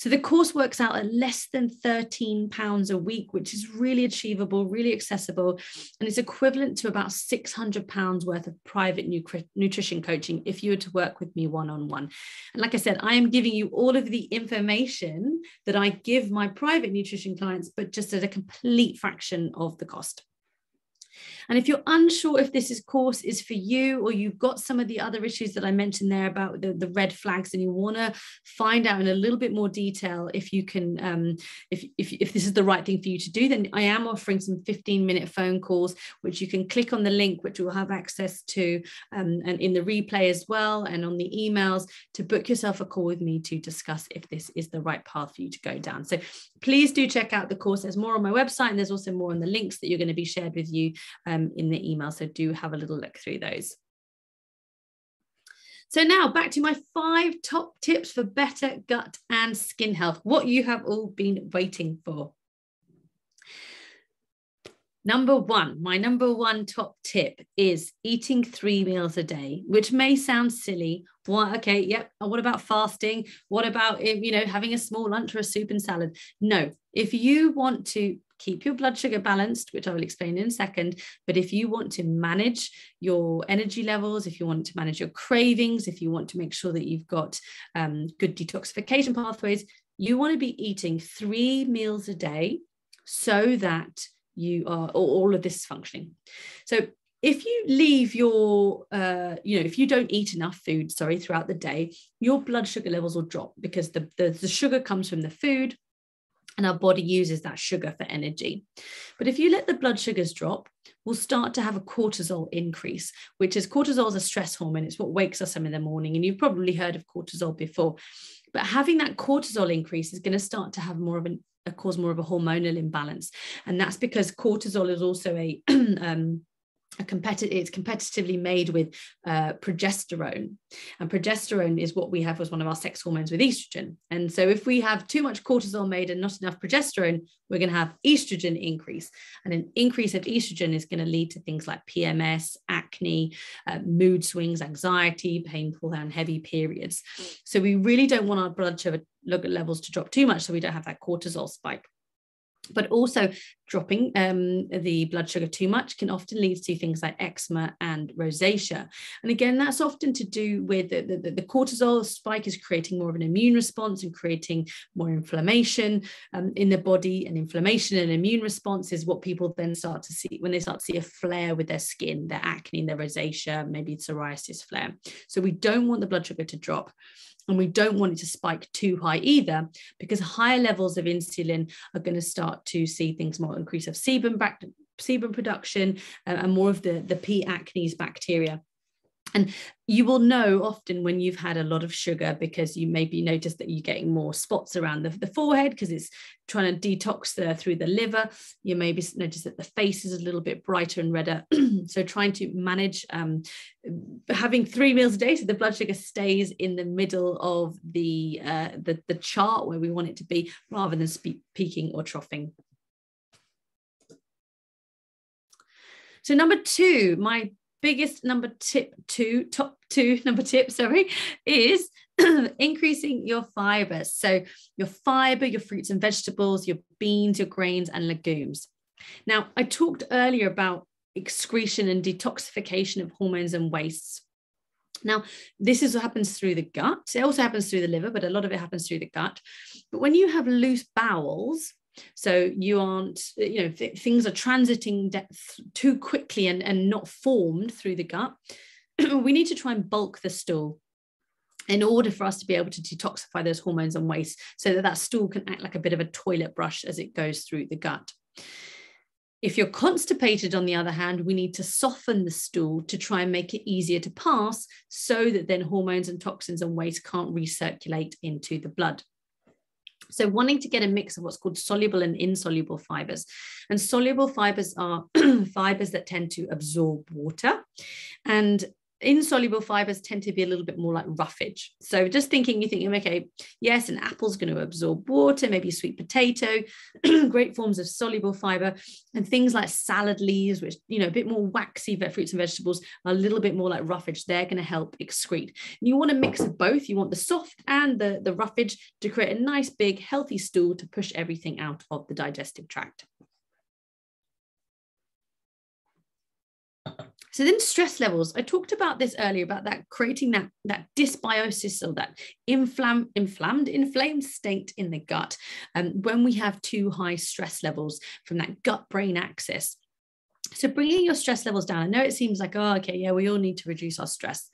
So the course works out at less than 13 pounds a week, which is really achievable, really accessible, and it's equivalent to about 600 pounds worth of private nutrition coaching if you were to work with me one-on-one. And like I said, I am giving you all of the information that I give my private nutrition clients, but just at a complete fraction of the cost. And if you're unsure if this is course is for you, or you've got some of the other issues that I mentioned there about the, the red flags, and you want to find out in a little bit more detail if you can, um, if, if, if this is the right thing for you to do, then I am offering some 15 minute phone calls, which you can click on the link, which will have access to, um, and in the replay as well, and on the emails to book yourself a call with me to discuss if this is the right path for you to go down. So please do check out the course. There's more on my website, and there's also more on the links that you're going to be shared with you um, in the email. So do have a little look through those. So now back to my five top tips for better gut and skin health, what you have all been waiting for. Number one, my number one top tip is eating three meals a day, which may sound silly. What? Okay, yep. Uh, what about fasting? What about eh, you know having a small lunch or a soup and salad? No, if you want to keep your blood sugar balanced, which I will explain in a second. But if you want to manage your energy levels, if you want to manage your cravings, if you want to make sure that you've got um, good detoxification pathways, you want to be eating three meals a day so that you are all of this is functioning. So if you leave your uh, you know if you don't eat enough food sorry throughout the day your blood sugar levels will drop because the, the, the sugar comes from the food and our body uses that sugar for energy. But if you let the blood sugars drop, we'll start to have a cortisol increase, which is cortisol is a stress hormone. It's what wakes us up in the morning. And you've probably heard of cortisol before. But having that cortisol increase is going to start to have more of an a cause more of a hormonal imbalance. And that's because cortisol is also a um, a competitive it's competitively made with uh, progesterone. And progesterone is what we have as one of our sex hormones with estrogen. And so if we have too much cortisol made and not enough progesterone we're going to have estrogen increase. And an increase of estrogen is going to lead to things like pms acne uh, mood swings anxiety painful and heavy periods. So we really don't want our blood sugar levels to drop too much so we don't have that cortisol spike but also dropping um, the blood sugar too much can often lead to things like eczema and rosacea. And again, that's often to do with the, the, the cortisol spike is creating more of an immune response and creating more inflammation um, in the body. And inflammation and immune response is what people then start to see when they start to see a flare with their skin, their acne, their rosacea, maybe psoriasis flare. So we don't want the blood sugar to drop. And we don't want it to spike too high either, because higher levels of insulin are going to start to see things more increase of sebum, back, sebum production uh, and more of the, the P. acnes bacteria. And you will know often when you've had a lot of sugar because you maybe notice that you're getting more spots around the, the forehead because it's trying to detox the, through the liver. You maybe notice that the face is a little bit brighter and redder. so trying to manage um, having three meals a day so the blood sugar stays in the middle of the, uh, the, the chart where we want it to be rather than peaking or troughing. So number two, my biggest number tip two, top two number tip, sorry, is increasing your fiber. So your fiber, your fruits and vegetables, your beans, your grains, and legumes. Now, I talked earlier about excretion and detoxification of hormones and wastes. Now, this is what happens through the gut. It also happens through the liver, but a lot of it happens through the gut. But when you have loose bowels, so you aren't you know th- things are transiting depth too quickly and, and not formed through the gut we need to try and bulk the stool in order for us to be able to detoxify those hormones and waste so that that stool can act like a bit of a toilet brush as it goes through the gut if you're constipated, on the other hand, we need to soften the stool to try and make it easier to pass so that then hormones and toxins and waste can't recirculate into the blood. So, wanting to get a mix of what's called soluble and insoluble fibers. And soluble fibers are fibers that tend to absorb water. And insoluble fibers tend to be a little bit more like roughage. So just thinking, you think, okay, yes, an apple's going to absorb water, maybe sweet potato, great forms of soluble fiber, and things like salad leaves, which, you know, a bit more waxy fruits and vegetables, a little bit more like roughage. They're going to help excrete. And you want a mix of both. You want the soft and the, the roughage to create a nice, big, healthy stool to push everything out of the digestive tract. So then stress levels, I talked about this earlier about that creating that, that dysbiosis or that inflam, inflamed, inflamed state in the gut um, when we have too high stress levels from that gut brain axis. So bringing your stress levels down, I know it seems like, oh, okay, yeah, we all need to reduce our stress.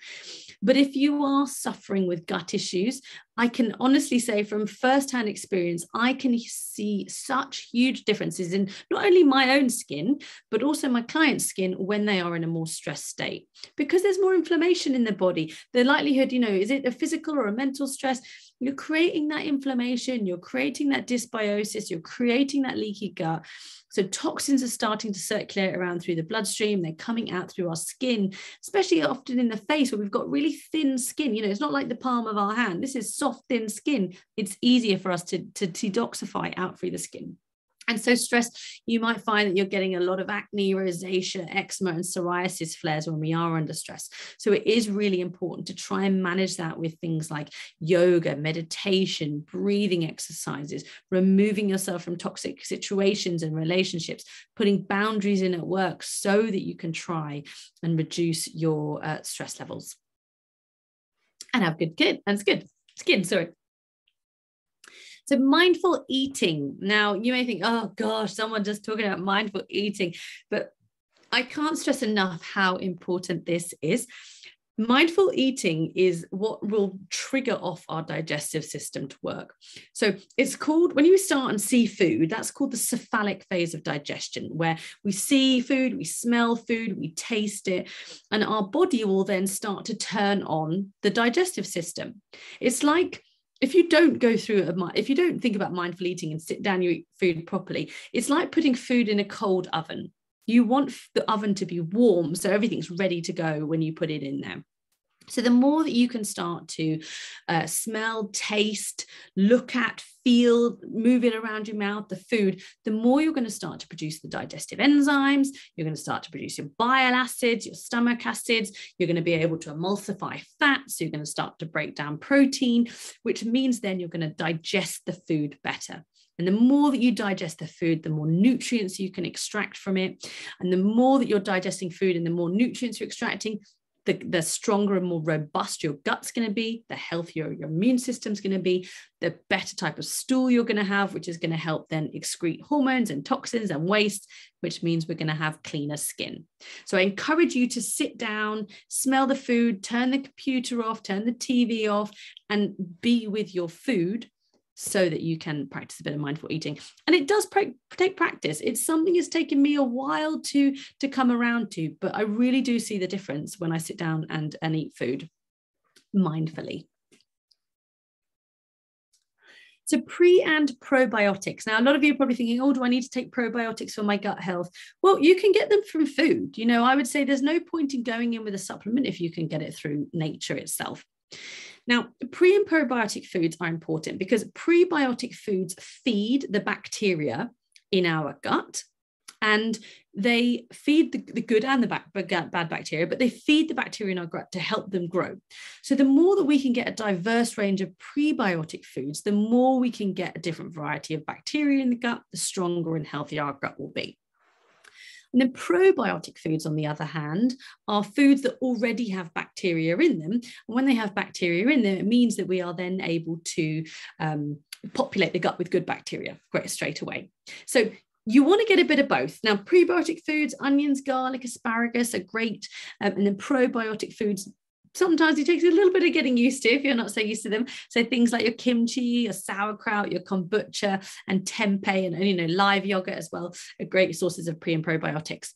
But if you are suffering with gut issues, I can honestly say from firsthand experience, I can see such huge differences in not only my own skin, but also my client's skin when they are in a more stressed state. Because there's more inflammation in the body. The likelihood, you know, is it a physical or a mental stress? You're creating that inflammation, you're creating that dysbiosis, you're creating that leaky gut. So toxins are starting to circulate around through the bloodstream. They're coming out through our skin, especially often in the face where we've got really thin skin. You know, it's not like the palm of our hand. This is soft, thin skin. It's easier for us to, to detoxify out through the skin. And so, stress, you might find that you're getting a lot of acne, rosacea, eczema, and psoriasis flares when we are under stress. So, it is really important to try and manage that with things like yoga, meditation, breathing exercises, removing yourself from toxic situations and relationships, putting boundaries in at work so that you can try and reduce your uh, stress levels and have good skin. And good skin, sorry. So, mindful eating. Now, you may think, oh gosh, someone just talking about mindful eating, but I can't stress enough how important this is. Mindful eating is what will trigger off our digestive system to work. So it's called, when you start and see food, that's called the cephalic phase of digestion, where we see food, we smell food, we taste it, and our body will then start to turn on the digestive system. It's like if you don't go through a if you don't think about mindful eating and sit down you eat food properly it's like putting food in a cold oven. You want the oven to be warm so everything's ready to go when you put it in there so, the more that you can start to uh, smell, taste, look at, feel, move it around your mouth, the food, the more you're going to start to produce the digestive enzymes. You're going to start to produce your bile acids, your stomach acids. You're going to be able to emulsify fats. So, you're going to start to break down protein, which means then you're going to digest the food better. And the more that you digest the food, the more nutrients you can extract from it. And the more that you're digesting food and the more nutrients you're extracting, the, the stronger and more robust your gut's going to be, the healthier your immune system's going to be, the better type of stool you're going to have, which is going to help then excrete hormones and toxins and waste, which means we're going to have cleaner skin. So I encourage you to sit down, smell the food, turn the computer off, turn the TV off, and be with your food so that you can practice a bit of mindful eating and it does take practice it's something it's taken me a while to to come around to but i really do see the difference when i sit down and and eat food mindfully so pre and probiotics. Now, a lot of you are probably thinking, oh, do I need to take probiotics for my gut health? Well, you can get them from food. You know, I would say there's no point in going in with a supplement if you can get it through nature itself. Now, pre and probiotic foods are important because prebiotic foods feed the bacteria in our gut and they feed the, the good and the bad, bad bacteria, but they feed the bacteria in our gut to help them grow. So, the more that we can get a diverse range of prebiotic foods, the more we can get a different variety of bacteria in the gut, the stronger and healthier our gut will be. And then probiotic foods, on the other hand, are foods that already have bacteria in them. And when they have bacteria in them, it means that we are then able to um, populate the gut with good bacteria straight away. So you want to get a bit of both. Now, prebiotic foods, onions, garlic, asparagus are great. Um, and then probiotic foods, sometimes it takes a little bit of getting used to if you're not so used to them. So things like your kimchi, your sauerkraut, your kombucha, and tempeh, and, you know live yogurt as well are great sources of pre and probiotics.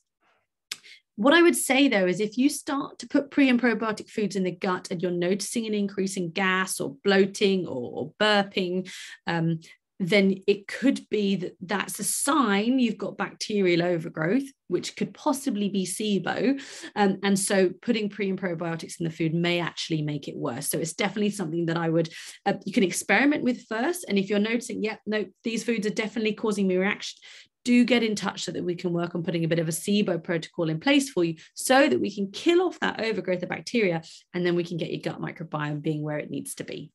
What I would say though is if you start to put pre and probiotic foods in the gut and you're noticing an increase in gas or bloating or, or burping, um, then it could be that that's a sign you've got bacterial overgrowth, which could possibly be SIBO. Um, and so putting pre and probiotics in the food may actually make it worse. So it's definitely something that I would, uh, you can experiment with first. And if you're noticing, yeah, no, these foods are definitely causing me reaction, do get in touch so that we can work on putting a bit of a SIBO protocol in place for you so that we can kill off that overgrowth of bacteria and then we can get your gut microbiome being where it needs to be.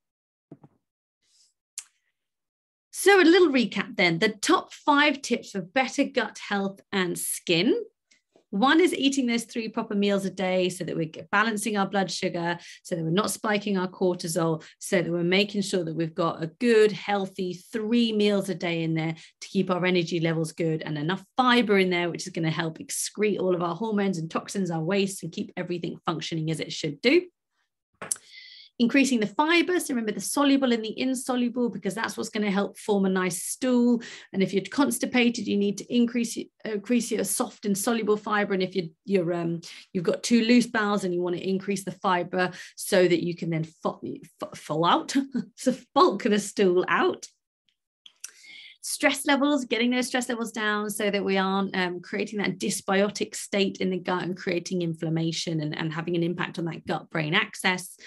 So, a little recap then the top five tips for better gut health and skin. One is eating those three proper meals a day so that we're balancing our blood sugar, so that we're not spiking our cortisol, so that we're making sure that we've got a good, healthy three meals a day in there to keep our energy levels good and enough fiber in there, which is going to help excrete all of our hormones and toxins, our waste, and keep everything functioning as it should do increasing the fiber. So remember the soluble and the insoluble, because that's what's going to help form a nice stool. And if you're constipated, you need to increase, increase your soft and soluble fiber. And if you're, you're um, you've got too loose bowels and you want to increase the fiber so that you can then fall, fall out, so bulk the stool out stress levels, getting those stress levels down so that we aren't um, creating that dysbiotic state in the gut and creating inflammation and, and having an impact on that gut brain axis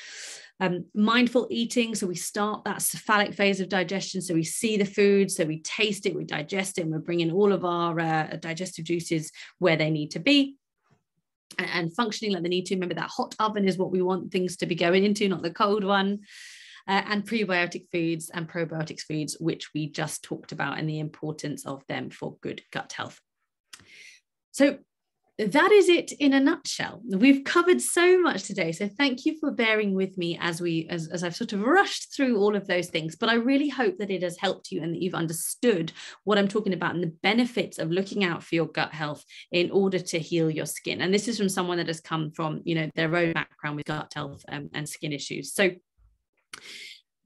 um, mindful eating. So we start that cephalic phase of digestion. So we see the food, so we taste it, we digest it, and we're bringing all of our uh, digestive juices where they need to be. And, and functioning like they need to. Remember that hot oven is what we want things to be going into, not the cold one. Uh, and prebiotic foods and probiotics foods, which we just talked about, and the importance of them for good gut health. So, that is it in a nutshell. We've covered so much today. So thank you for bearing with me as we as, as I've sort of rushed through all of those things. But I really hope that it has helped you and that you've understood what I'm talking about and the benefits of looking out for your gut health in order to heal your skin. And this is from someone that has come from, you know, their own background with gut health um, and skin issues. So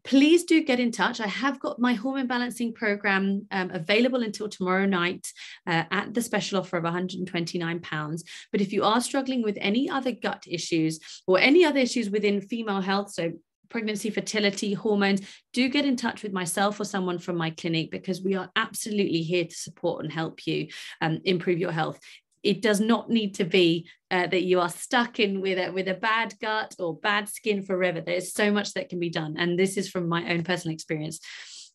please do get in touch. I have got my hormone balancing program um, available until tomorrow night uh, at the special offer of £129. But if you are struggling with any other gut issues or any other issues within female health, so pregnancy, fertility, hormones, do get in touch with myself or someone from my clinic because we are absolutely here to support and help you um, improve your health it does not need to be uh, that you are stuck in with a, with a bad gut or bad skin forever. There's so much that can be done. And this is from my own personal experience,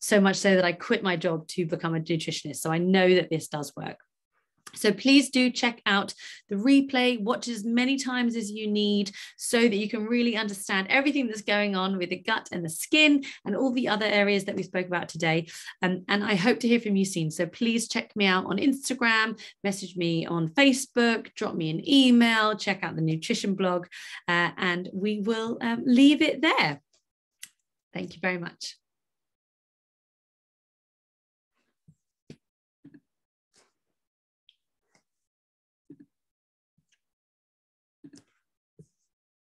so much so that I quit my job to become a nutritionist. So I know that this does work. So please do check out the replay, watch as many times as you need so that you can really understand everything that's going on with the gut and the skin and all the other areas that we spoke about today. Um, and I hope to hear from you soon. So please check me out on Instagram, message me on Facebook, drop me an email, check out the nutrition blog, uh, and we will um, leave it there. Thank you very much.